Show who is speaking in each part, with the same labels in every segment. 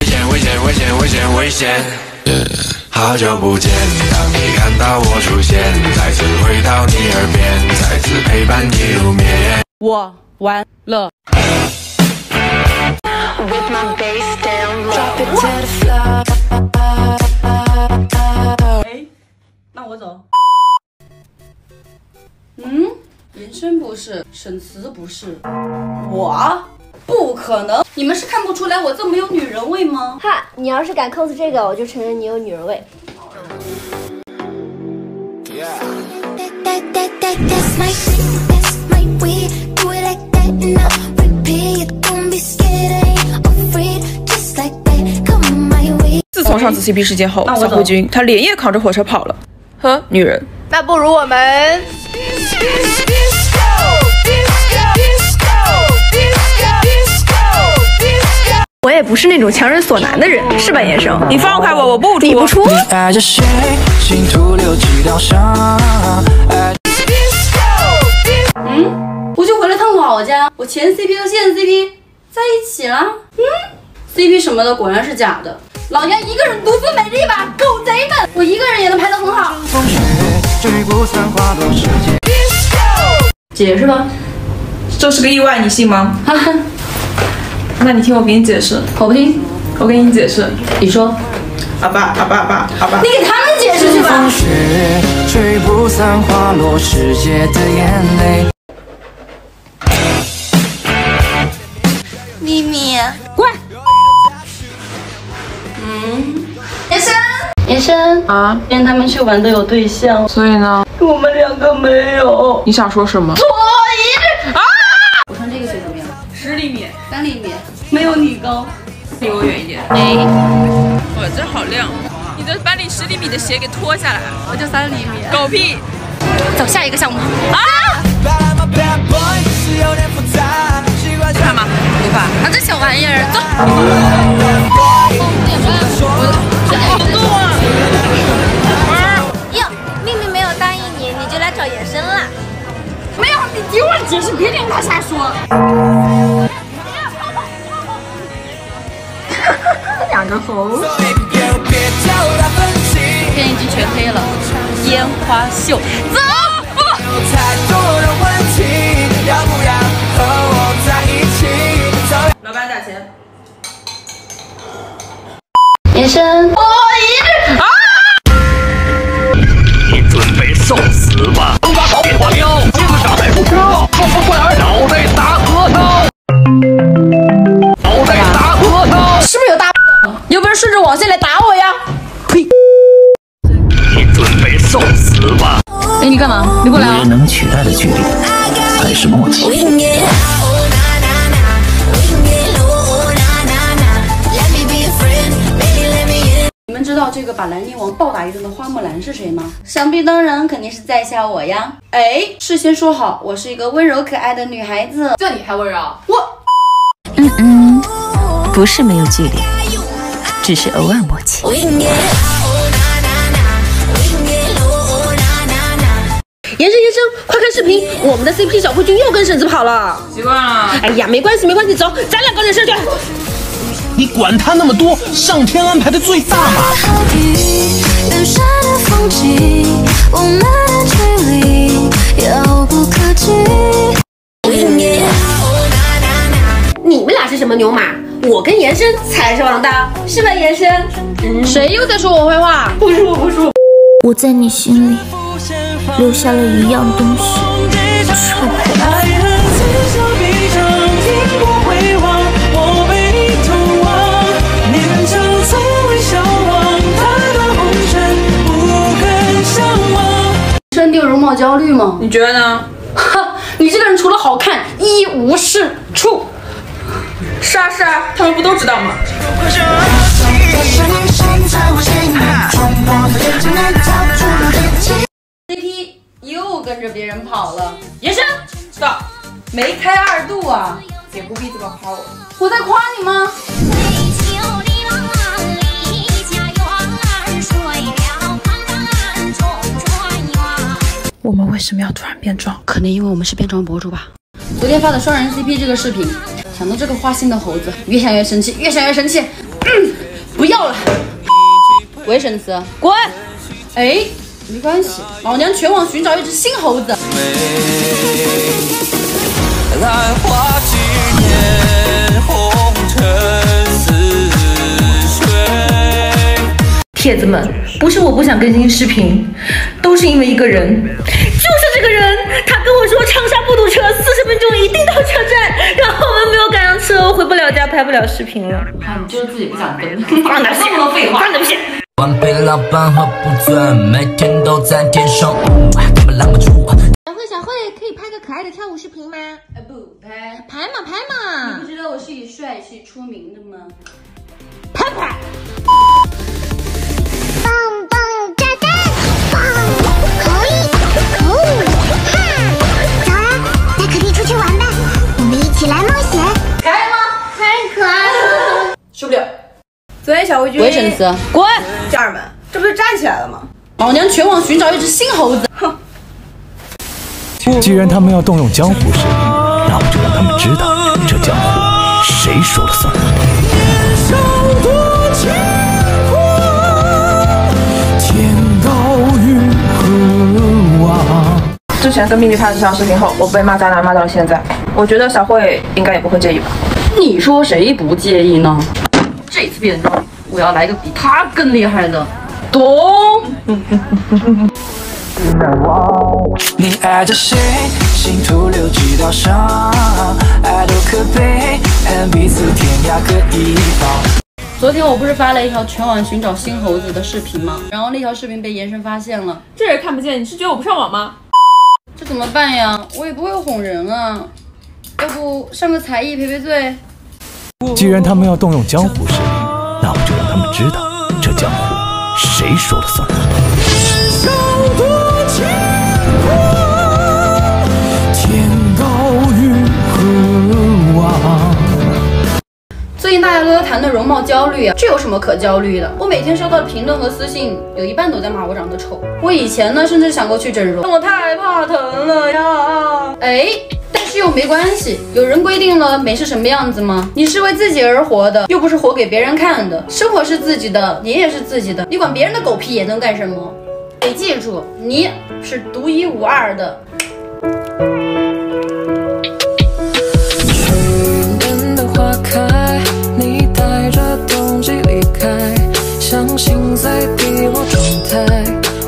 Speaker 1: 危险危险危险危险危险！好久不见，当你看到我出现，再次回到你耳边，再次陪伴你入眠。
Speaker 2: 我完了。那我走。嗯，延伸不是，沈慈不是，我不可能。你们是看不出来我这么有女人味吗？
Speaker 3: 哈，你要是敢 cos 这个，我就承认你有女人味。
Speaker 4: 自从上次 CP 事件后，小胡军他连夜扛着火车跑了。呵，女人。
Speaker 3: 那不如我们。也不是那种强人所难的人，是吧，严生？
Speaker 4: 你放开我，我不出。
Speaker 3: 你不出，
Speaker 5: 爱着谁，心徒留几道伤。爱
Speaker 2: 我就回了趟老家，我前 CP 和现 CP 在一起了。嗯，CP 什么的果然是假的。老娘一个人独自美着一把，狗贼们，我一个人也能拍得很好。
Speaker 5: 风雪，聚不散花落时节。
Speaker 2: 解释吧，
Speaker 4: 这是个意外，你信吗？那你听我给你解释，
Speaker 2: 我不听，
Speaker 4: 我给你解释。
Speaker 2: 你说，
Speaker 4: 阿爸，阿爸，阿爸，阿爸
Speaker 2: 你。给他们解释去吧
Speaker 5: 风。雪，吹不散花落时节的眼泪。
Speaker 6: 咪咪，
Speaker 2: 延伸，延伸
Speaker 4: 啊，
Speaker 2: 今天他们去玩都有对象，
Speaker 4: 所以呢，
Speaker 2: 我们两个没有。
Speaker 4: 你想说什么？
Speaker 2: 我没有你高。
Speaker 4: 离我远一点。
Speaker 2: 哎，
Speaker 4: 哇，这好亮！你的把你十厘米的鞋给脱下来，
Speaker 2: 我就三厘米。
Speaker 4: 狗屁！
Speaker 2: 走下一个项目。
Speaker 4: 干嘛？
Speaker 2: 没法，啊，这小玩意儿，走。
Speaker 3: 哟，明明没有答应你，你就来找延伸了。
Speaker 2: 没有，你听我解释，别听他瞎说。两个猴，天已经全黑了，烟花秀，走。
Speaker 5: 太多的问题，要不要和我在一起？走
Speaker 4: 老板打钱。
Speaker 2: 延伸，我一直
Speaker 7: 你准备受死吧！把宝火标，金子上来不飘，脑袋打核桃，
Speaker 2: 顺着网线来打我呀！
Speaker 7: 呸你准备受死吧！
Speaker 2: 哎，你干嘛？你过来啊！
Speaker 7: 能取代的距离，还是默契。
Speaker 6: We can get high, oh na na na. We can get low, oh na na na. Let me be a friend, baby, let me in.
Speaker 2: 你们知道这个把兰陵王暴打一顿的花木兰是谁吗？想必当然肯定是在下我呀！哎，事先说好，我是一个温柔可爱的女孩子。这你还温柔？我嗯嗯
Speaker 8: 不是没有距离，只是偶尔默契。
Speaker 6: Oh oh.
Speaker 9: 延伸延伸，快看视频，我们的 CP 小慧君又跟婶子跑了。
Speaker 4: 习惯了。
Speaker 9: 哎呀，没关系没关系，走，咱俩搞点事去。
Speaker 7: 你管他那么多，上天安排的最大嘛！
Speaker 6: 好雨，远山的风景，我们的距离遥不可及。We can get high, oh na na na.
Speaker 9: 你们俩是什么牛马？我跟延伸才是王道，是吧，延伸？谁又在说我坏话？不是我，不是我。
Speaker 6: 我在你心里留下了一样东西，臭
Speaker 5: 爱恨此消彼长，因果辉煌，我被你同往。念旧从未消亡，踏断红尘，不肯相忘。
Speaker 2: 身定容貌焦虑吗？
Speaker 4: 你觉得呢？
Speaker 2: 哈，你这个人除了好看一无是处。
Speaker 4: 是啊是啊，他们不都知道吗
Speaker 2: ？CP 又跟着别人跑了，延伸，stop，没开二度啊！
Speaker 4: 也不必这么夸我。
Speaker 2: 我在夸你吗？
Speaker 8: 我们为什么要突然变装？
Speaker 2: 可能因为我们是变装博主吧。昨天发的双人 CP 这个视频，想到这个花心的猴子，越想越生气，越想越生气。嗯，不要了。喂，沈慈，滚！哎，没关系，老娘全网寻找一只新猴子。
Speaker 1: 来花几年，红尘似水。
Speaker 3: 铁子们，不是我不想更新视频，都是因为一，个人，他跟我说长沙不堵车，四十分钟一定到车站，然后我们没有赶上车，我回不了家，拍不了视频了。
Speaker 2: 啊，你就是自己不想跟，
Speaker 3: 放点屁，
Speaker 2: 这么多废话，
Speaker 3: 放点屁。
Speaker 1: 晚辈老板喝不准，每天都在天上舞，根本拦不住。
Speaker 9: 小慧，小慧，可以拍个可爱的跳舞视频吗？
Speaker 2: 哎，不拍，
Speaker 9: 拍嘛，拍嘛
Speaker 2: 你不，知道我是以帅气出名的吗？
Speaker 9: 拍拍。
Speaker 10: 昨天小慧君，
Speaker 2: 喂，沈慈，滚！
Speaker 10: 家人们，这不就站起来了吗？
Speaker 2: 老娘全网寻找一只新猴子。哼，
Speaker 11: 既然他们要动用江湖势力，那我就让他们知道，这江湖谁说了算。天高云何望？
Speaker 10: 之前跟秘密拍了这条视频后，我被骂渣男骂到了现在。我觉得小慧应该也不会介意吧。
Speaker 2: 你说谁不介意呢？这次变装，我要来个比他更厉害的，懂？
Speaker 1: 你爱着谁？心徒留几道伤，爱多可悲，恨彼此天涯各一方。
Speaker 2: 昨天我不是发了一条全网寻找新猴子的视频吗？然后那条视频被延伸发现了，
Speaker 4: 这人看不见，你是觉得我不上网吗？
Speaker 2: 这怎么办呀？我也不会哄人啊，要不上个才艺赔赔罪？
Speaker 11: 既然他们要动用江湖势力，那我就让他们知道，这江湖谁说了算。天高云何望？
Speaker 2: 最近大家都在谈的容貌焦虑啊，这有什么可焦虑的？我每天收到的评论和私信，有一半都在骂我长得丑。我以前呢，甚至想过去整容，但我太怕疼了呀。哎，但是又没关系，有人规定了美是什么样子吗？你是为自己而活的，又不是活给别人看的。生活是自己的，你也是自己的，你管别人的狗屁也能干什么？得记住，你是独一无二的。
Speaker 1: 云淡的花开，你带着冬季离开，相信在敌我状态，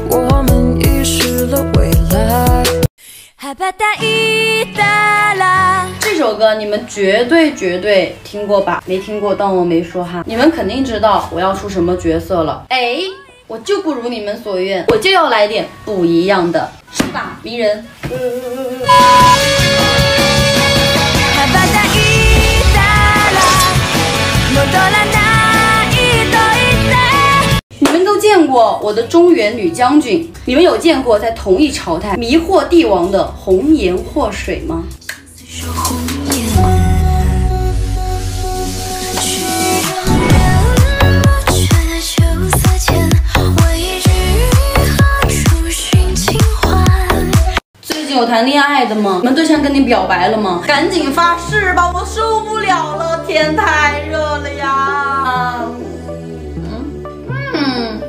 Speaker 1: 我们遗失了未来。
Speaker 2: 这首歌你们绝对绝对听过吧？没听过当我没说哈。你们肯定知道我要出什么角色了。哎，我就不如你们所愿，我就要来点不一样的，是吧，鸣人？你们都见过我的中原女将军，你们有见过在同一朝代迷惑帝王的红颜祸水吗？有谈恋爱的吗？你们对象跟你表白了吗？赶紧发誓吧，我受不了了，天太热了呀！嗯。嗯。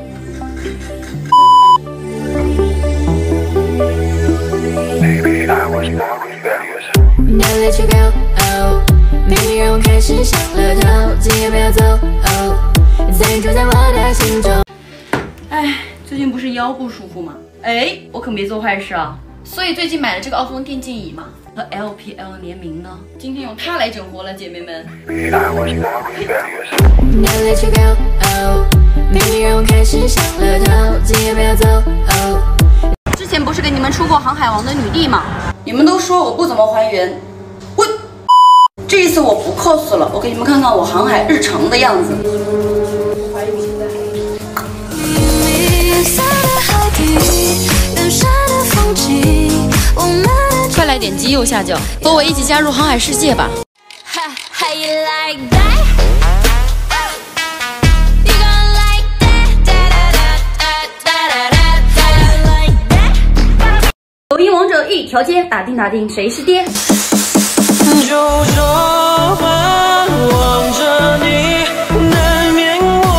Speaker 6: Never let you go, oh Baby 让我开始想了头，今夜不要走，oh 暂住在我的心中。
Speaker 2: 哎，最近不是腰不舒服吗？哎，我可没做坏事啊。所以最近买了这个奥风电竞椅嘛，和 LPL 联名呢。今天用它来整活了，姐妹们。之前不是给你们出过《航海王》的女帝吗？你们都说我不怎么还原，我这一次我不 cos 了，我给你们看看我航海日常的样子。点击右下角，和我一起加入航海世界吧。抖音王者一条街，打听打听谁是爹。
Speaker 1: 望着你，难免
Speaker 12: 我。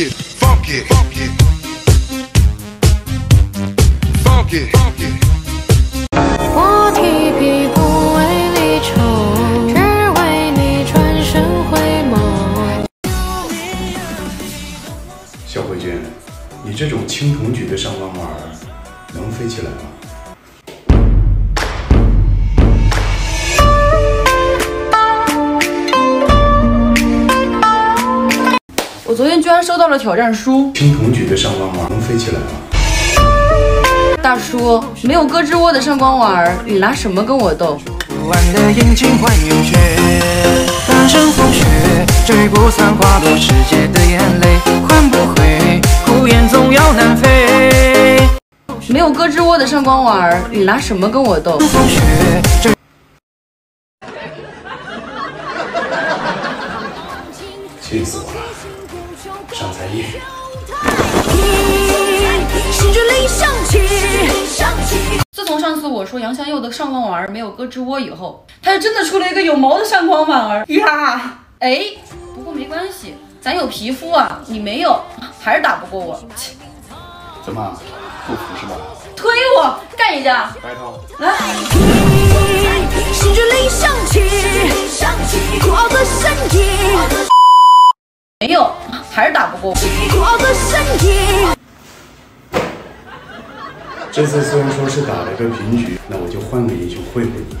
Speaker 12: Gonna get funk it, funky, funky, funky.
Speaker 13: 我提笔不为离愁，只为你转身回眸。
Speaker 14: 小慧君，你这种青铜局的上官婉儿能飞起来吗？
Speaker 2: 昨天居然收到了挑战书，
Speaker 14: 青铜菊的上官婉儿能飞起来吗？
Speaker 2: 大叔，没有胳肢窝的上官婉儿，你拿什么跟我斗？
Speaker 5: 弯的眼睛换圆缺，半生风雪，追不散花落世界的眼泪，换不回，孤雁总要南飞。
Speaker 2: 没有胳肢窝的上官婉儿，你拿什么跟我斗？
Speaker 14: 上
Speaker 2: 官婉儿没有胳肢窝以后，他就真的出了一个有毛的上官婉儿呀！哎，不过没关系，咱有皮肤啊，你没有，还是打不过我。切
Speaker 14: 怎么不服是吧？
Speaker 2: 推我干一架，
Speaker 14: 白头。
Speaker 2: 来！没有，还是打不过我。
Speaker 14: 这次虽然说是打了个平局，那我就换个英雄会会你。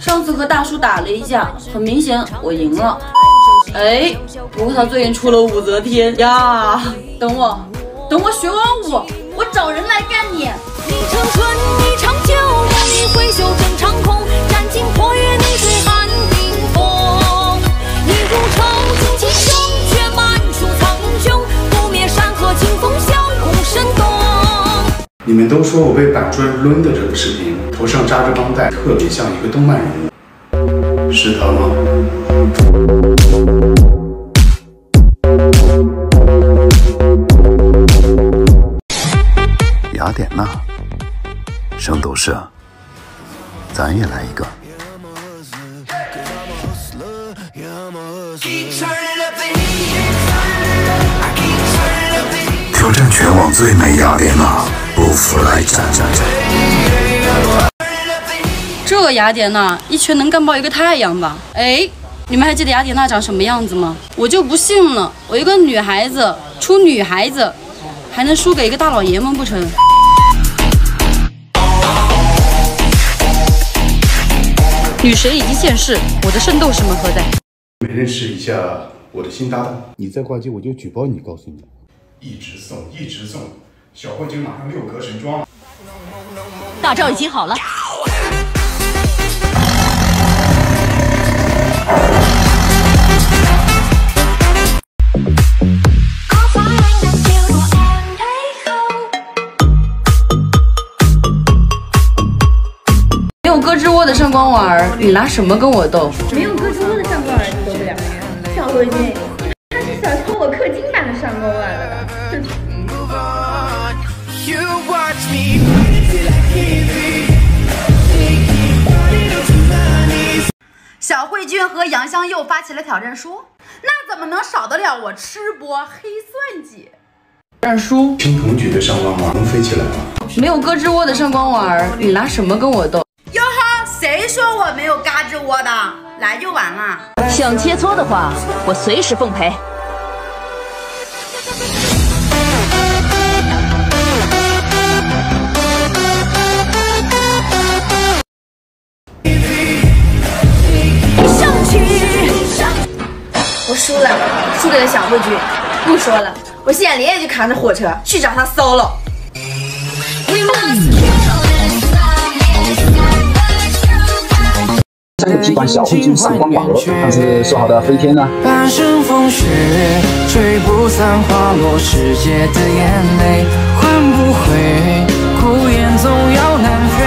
Speaker 2: 上次和大叔打了一架，很明显我赢了。哎，不过他最近出了武则天呀！等我，等我学完武，我找人来干你。
Speaker 3: 你成春，你挥袖正长空，斩尽破月，你
Speaker 14: 你们都说我被板砖抡的这个视频，头上扎着钢带，特别像一个动漫人物，是他吗？
Speaker 15: 雅典娜，圣斗士，咱也来一个。挑战全网最美雅典娜，不服来战！
Speaker 2: 这雅典娜一拳能干爆一个太阳吧？哎，你们还记得雅典娜长什么样子吗？我就不信了，我一个女孩子出女孩子，还能输给一个大老爷们不成？女神已经现世，我的圣斗士们何在？
Speaker 14: 你们认识一下我的新搭档，你再挂机我就举报你，告诉你，一直送，一直送，小慧君马上六格神装了。
Speaker 8: 大招已经好了。
Speaker 2: 没有胳肢窝的上官婉儿，你拿什么跟我斗？
Speaker 3: 没有胳肢窝的上官婉儿你斗不了。小慧君，
Speaker 16: 小慧君和杨香佑发起了挑战书，那怎么能少得了我吃播黑算
Speaker 2: 姐？战书，
Speaker 14: 青铜举的上官婉儿能飞起来吗？
Speaker 2: 没有胳肢窝的上官婉儿，你拿什么跟我斗？
Speaker 16: 哟呵，谁说我没有嘎吱窝的？来就完了。
Speaker 8: 想切磋的话，我随时奉陪。
Speaker 9: 输给了小慧君。不说了，我现在连夜就扛着火车去找他 solo。
Speaker 17: 真有批管小慧君上官婉儿，但是说好的飞天呢？
Speaker 5: 半生风雪，吹不散花落世界的眼泪，换不回，孤雁总要南飞。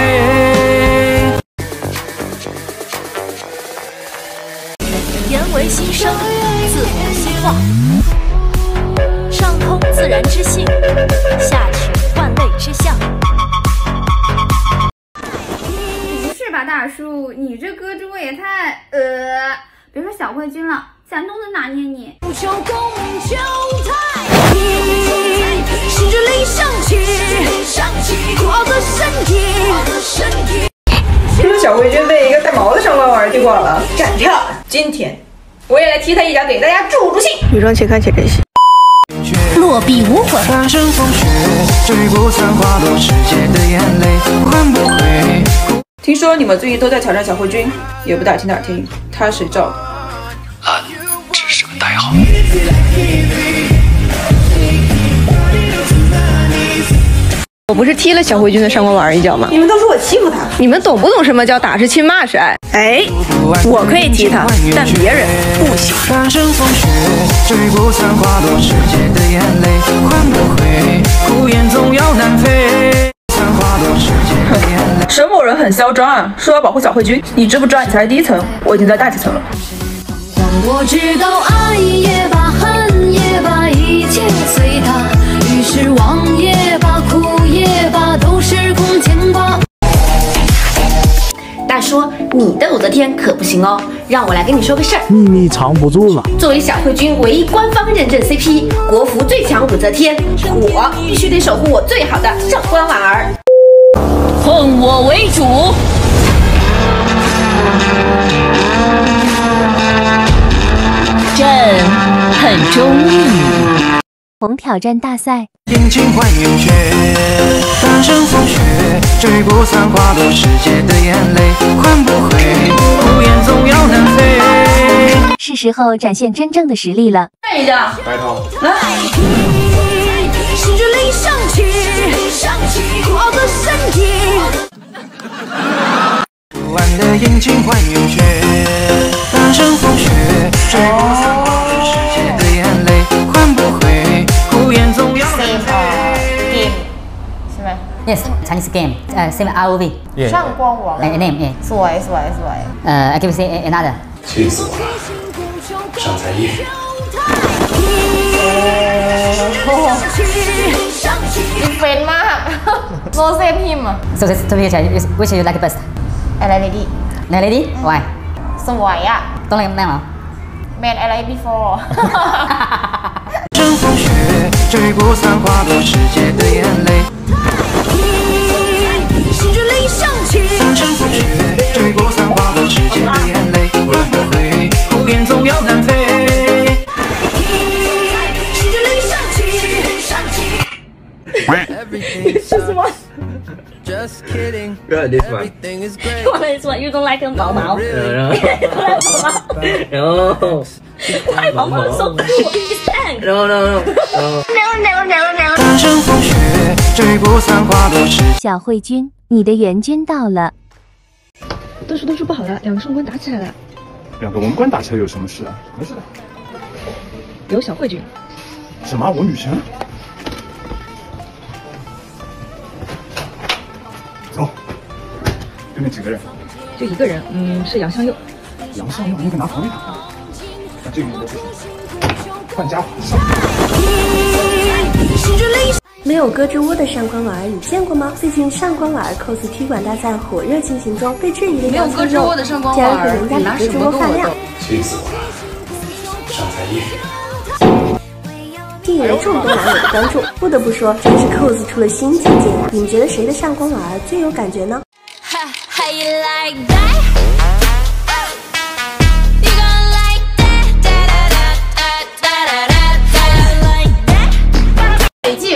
Speaker 3: 言为心声，自我希望。上通自
Speaker 18: 自然之性，下取万类之象。
Speaker 4: 不是吧，大叔，你这胳肢窝也太……呃，别说小慧君了，咱都能拿捏你。不求功，求太平，心之理上起，我的身体。
Speaker 10: 听说小慧君被一个带毛的上官婉儿踢挂了，站跳！今天我也来踢他一脚，给大家助助兴。女装且看且珍惜。
Speaker 18: 落笔无悔。
Speaker 5: 大声风雪，追不散花落世界的眼泪换不回。
Speaker 10: 听说你们最近都在挑战小慧君，也不打听打听，他谁造的？
Speaker 19: 安只是个代号。
Speaker 10: 我不是踢了小慧君的上官婉儿一脚吗？你们都说我欺负她，你们懂不懂什么叫打是亲，骂是爱？哎，我可以踢她，但别人不行。
Speaker 5: 不散花落世界的眼泪换不回。孤雁总要南飞。散花落世界的眼泪。
Speaker 10: 沈某人很嚣张啊，说要保护小慧君，你知不知道你才是第一层，我已经在大几层了。
Speaker 3: 让我知道爱也罢，恨也罢，一切随他。于是忘也罢，空牵挂。
Speaker 9: 大叔，你的武则天可不行哦，让我来跟你说个事儿。
Speaker 20: 秘密藏不住了。
Speaker 9: 作为小慧君唯一官方认证 CP，国服最强武则天，我必须得守护我最好的上官婉儿。
Speaker 18: 奉我为主。朕很中意你。
Speaker 6: 红挑战大赛，
Speaker 5: 阴晴换圆缺，大声风雪，追不散花落世界的眼泪换不回。孤雁总要南飞。
Speaker 6: 是时候展现真正的实力了。
Speaker 2: 看一下，
Speaker 21: 白头。
Speaker 2: 来。
Speaker 3: 心之理上起，我的身体。
Speaker 5: 不安的阴晴换圆缺，大声风雪，追不散花落世界的 回。孤雁总要南飞。
Speaker 22: Yes, Chinese game. Uh, same ROV.
Speaker 23: 上官王
Speaker 22: A name, yeah.
Speaker 23: สวยสวยสวย
Speaker 22: Uh, I give you say another.
Speaker 21: 气死我了！上才艺。
Speaker 23: ดิเฟนมาก โนเซฟฮิมอะ
Speaker 22: So, this, to which, you- which you like best?
Speaker 23: อะไรเลดี้
Speaker 22: The lady? Why?
Speaker 23: สวยอะ
Speaker 22: ต้องเล่นแน่เหรอ
Speaker 23: แมนอะไร before
Speaker 5: 大声风雪， 追不散花落世界的眼泪。
Speaker 3: 心之理上起，
Speaker 5: 大声风雪，追不散花落世界的眼泪换不回。孤雁总要南飞。
Speaker 3: 心之理上起，上起。
Speaker 10: 是什么
Speaker 23: ？Just kidding.
Speaker 24: 后，
Speaker 25: 太薄毛，so cool. It's tank.
Speaker 24: no no no no。
Speaker 3: No no no no.
Speaker 5: 大声风雪，追不散花落世。
Speaker 6: 小慧君，你的援军到了。
Speaker 10: 都说都说不好了，两个上官打起来了，
Speaker 21: 两个文官打起来有什么事啊？没事的。
Speaker 10: 有小慧君。
Speaker 21: 什么？我女神？走。对面几个人？
Speaker 10: 就一个人，嗯，是杨向佑。
Speaker 21: 杨向佑那个拿防御塔。不行。换家。
Speaker 26: 没有胳肢窝的上官婉儿，你见过吗？最近上官婉儿 cos 踢馆大赛火热进行中，被质疑的
Speaker 2: 没有
Speaker 26: 杨香
Speaker 2: 胳肢窝的上官
Speaker 26: 竟
Speaker 2: 婉儿
Speaker 26: 然和人家
Speaker 2: 拿
Speaker 26: 比胳肢窝发亮
Speaker 2: 斗。
Speaker 21: 气死我了！上才艺。
Speaker 26: 吸引了众多网友的关注。不得不说，真是 cos 出了新境界呀！你们觉得谁的上官婉儿最有感觉呢？